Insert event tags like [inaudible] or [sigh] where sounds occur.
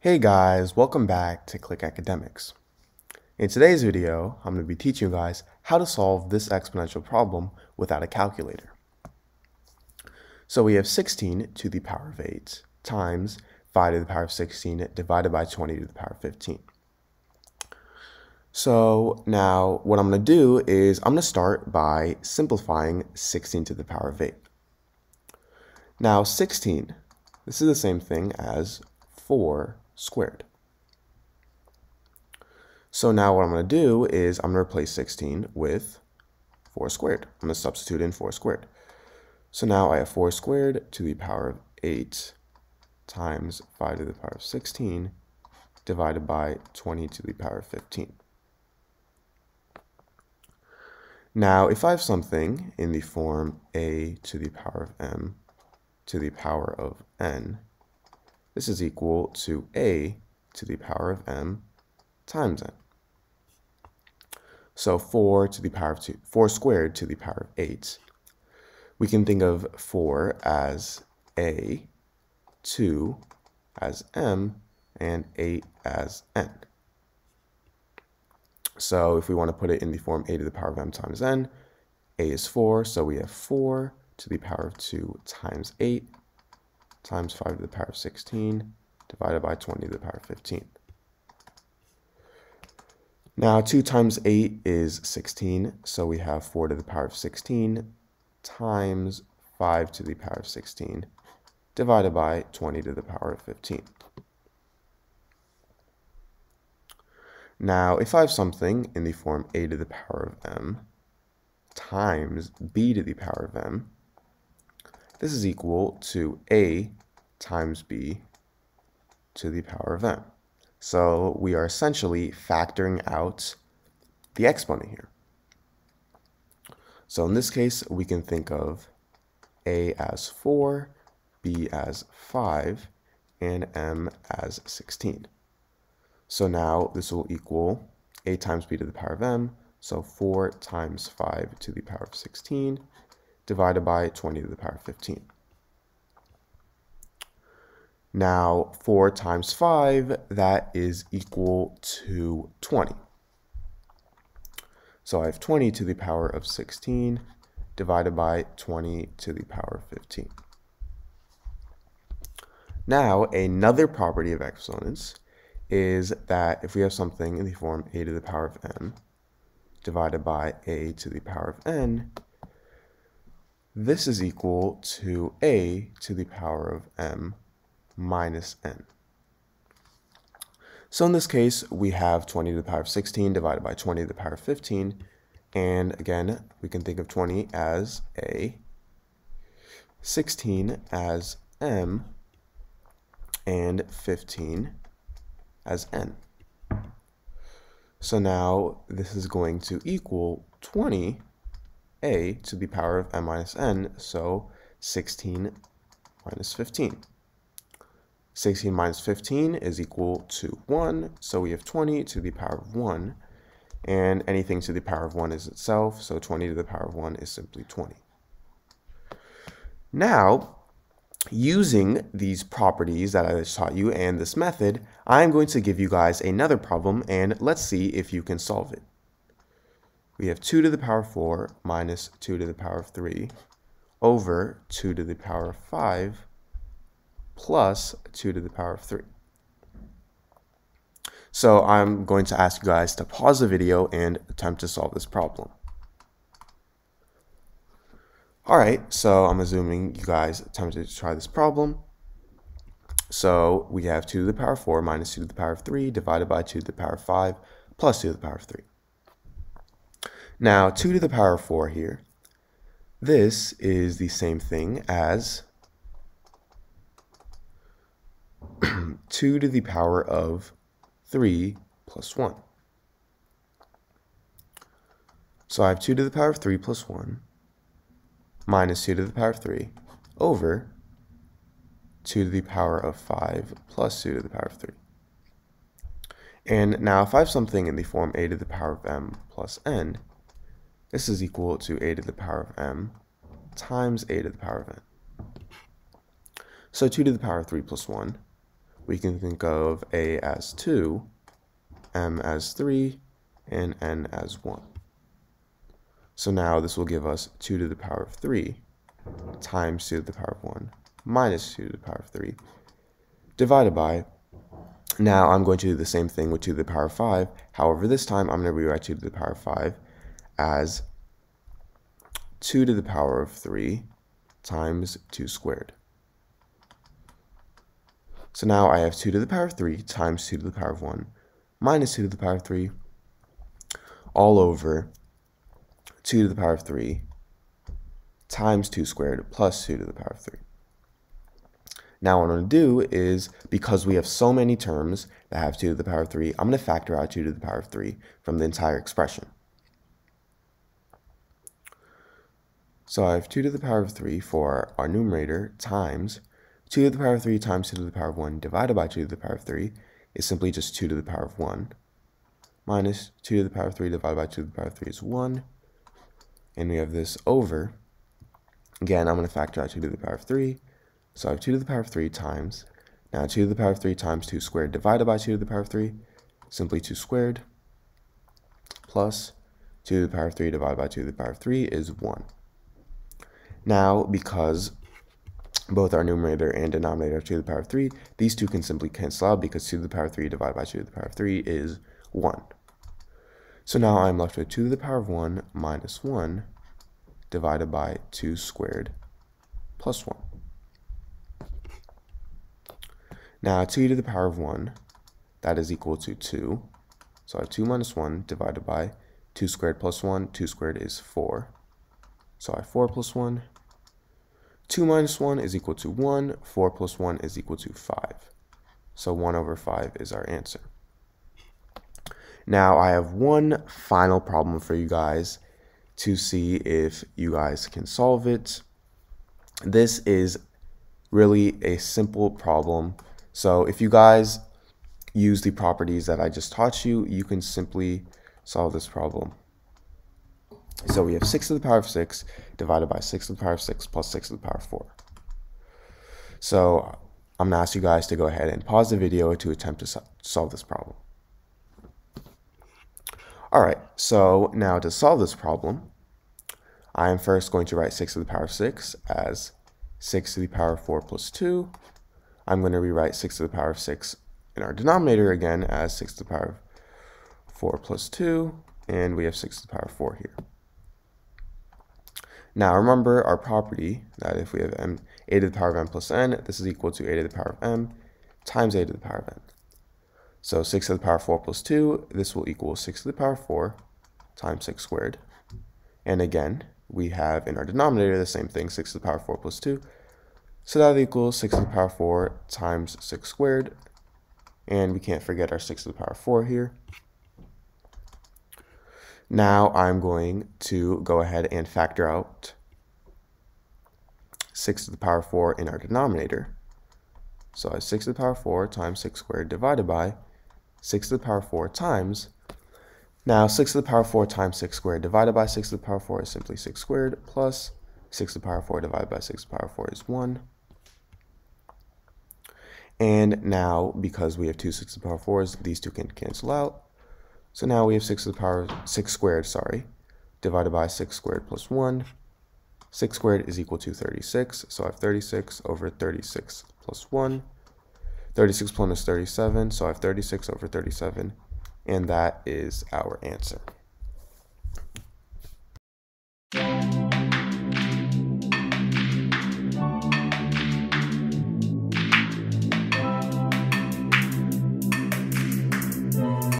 Hey guys, welcome back to Click Academics. In today's video, I'm going to be teaching you guys how to solve this exponential problem without a calculator. So we have 16 to the power of 8 times 5 to the power of 16 divided by 20 to the power of 15. So now what I'm going to do is I'm going to start by simplifying 16 to the power of 8. Now 16, this is the same thing as 4 squared. So now what I'm going to do is I'm going to replace 16 with 4 squared. I'm going to substitute in 4 squared. So now I have 4 squared to the power of 8 times 5 to the power of 16 divided by 20 to the power of 15. Now, if I have something in the form a to the power of m to the power of n, this is equal to a to the power of m times n. So 4 to the power of 2, 4 squared to the power of 8. We can think of 4 as a, 2 as m, and 8 as n. So if we want to put it in the form a to the power of m times n, a is 4, so we have 4 to the power of 2 times 8 times 5 to the power of 16 divided by 20 to the power of 15. Now 2 times 8 is 16, so we have 4 to the power of 16 times 5 to the power of 16 divided by 20 to the power of 15. Now, if I have something in the form a to the power of m times b to the power of m, this is equal to a times b to the power of m. So we are essentially factoring out the exponent here. So in this case, we can think of a as 4, b as 5, and m as 16. So now this will equal a times b to the power of m, so 4 times 5 to the power of 16 divided by 20 to the power of 15. Now 4 times 5, that is equal to 20. So I have 20 to the power of 16 divided by 20 to the power of 15. Now, another property of exponents is that if we have something in the form a to the power of m divided by a to the power of n, this is equal to a to the power of m minus n. So in this case, we have 20 to the power of 16 divided by 20 to the power of 15. And again, we can think of 20 as a, 16 as m, and 15 as n. So now this is going to equal 20 a to the power of m minus n, so 16 minus 15. 16 minus 15 is equal to 1, so we have 20 to the power of 1, and anything to the power of 1 is itself, so 20 to the power of 1 is simply 20. Now, using these properties that I just taught you and this method, I'm going to give you guys another problem and let's see if you can solve it. We have 2 to the power of 4 minus 2 to the power of 3 over 2 to the power of 5 plus 2 to the power of 3. So I'm going to ask you guys to pause the video and attempt to solve this problem. Alright, so I'm assuming you guys attempted to try this problem. So we have 2 to the power of 4 minus 2 to the power of 3 divided by 2 to the power of 5 plus 2 to the power of 3. Now 2 to the power of 4 here, this is the same thing as [clears throat] 2 to the power of 3 plus 1. So I have 2 to the power of 3 plus 1 minus 2 to the power of 3 over 2 to the power of 5 plus 2 to the power of 3. And now if I have something in the form a to the power of m plus n, this is equal to a to the power of m times a to the power of n. So 2 to the power of 3 plus 1 we can think of a as 2, m as 3, and n as 1. So now this will give us 2 to the power of 3 times 2 to the power of 1 minus 2 to the power of 3 divided by, now I'm going to do the same thing with 2 to the power of 5. However, this time I'm going to rewrite 2 to the power of 5 as 2 to the power of 3 times 2 squared. So now I have 2 to the power of 3 times 2 to the power of 1 minus 2 to the power of 3 all over 2 to the power of 3 times 2 squared plus 2 to the power of 3. Now what I'm going to do is, because we have so many terms that have 2 to the power of 3, I'm going to factor out 2 to the power of 3 from the entire expression. So I have 2 to the power of 3 for our numerator times 2 to the power of 3 times 2 to the power of 1 divided by 2 to the power of 3 is simply just 2 to the power of 1 minus 2 to the power of 3 divided by 2 to the power of 3 is 1. And we have this over. Again, I'm going to factor out 2 to the power of 3. So I have 2 to the power of 3 times. Now 2 to the power of 3 times 2 squared divided by 2 to the power of 3. Simply 2 squared plus 2 to the power of 3 divided by 2 to the power of 3 is 1. Now, because both our numerator and denominator are 2 to the power of 3, these two can simply cancel out because 2 to the power of 3 divided by 2 to the power of 3 is 1. So now I'm left with 2 to the power of 1 minus 1 divided by 2 squared plus 1. Now 2 to the power of 1, that is equal to 2. So I have 2 minus 1 divided by 2 squared plus 1. 2 squared is 4. So I have 4 plus 1 2 minus 1 is equal to 1. 4 plus 1 is equal to 5. So 1 over 5 is our answer. Now I have one final problem for you guys to see if you guys can solve it. This is really a simple problem. So if you guys use the properties that I just taught you, you can simply solve this problem. So we have 6 to the power of 6 divided by 6 to the power of 6 plus 6 to the power of 4. So I'm going to ask you guys to go ahead and pause the video to attempt to so solve this problem. All right, so now to solve this problem, I am first going to write 6 to the power of 6 as 6 to the power of 4 plus 2. I'm going to rewrite 6 to the power of 6 in our denominator again as 6 to the power of 4 plus 2, and we have 6 to the power of 4 here. Now remember our property that if we have m a to the power of m plus n, this is equal to a to the power of m times a to the power of n. So 6 to the power of 4 plus 2, this will equal 6 to the power of 4 times 6 squared. And again, we have in our denominator the same thing, 6 to the power of 4 plus 2. So that equals 6 to the power of 4 times 6 squared. And we can't forget our 6 to the power of 4 here. Now I'm going to go ahead and factor out 6 to the power 4 in our denominator. So I have 6 to the power 4 times 6 squared divided by 6 to the power 4 times. Now 6 to the power 4 times 6 squared divided by 6 to the power 4 is simply 6 squared plus 6 to the power 4 divided by 6 to the power 4 is 1. And now, because we have two 6 to the power 4s, these two can cancel out. So now we have 6 to the power, 6 squared, sorry, divided by 6 squared plus 1. 6 squared is equal to 36, so I have 36 over 36 plus 1. 36 plus 37, so I have 36 over 37, and that is our answer.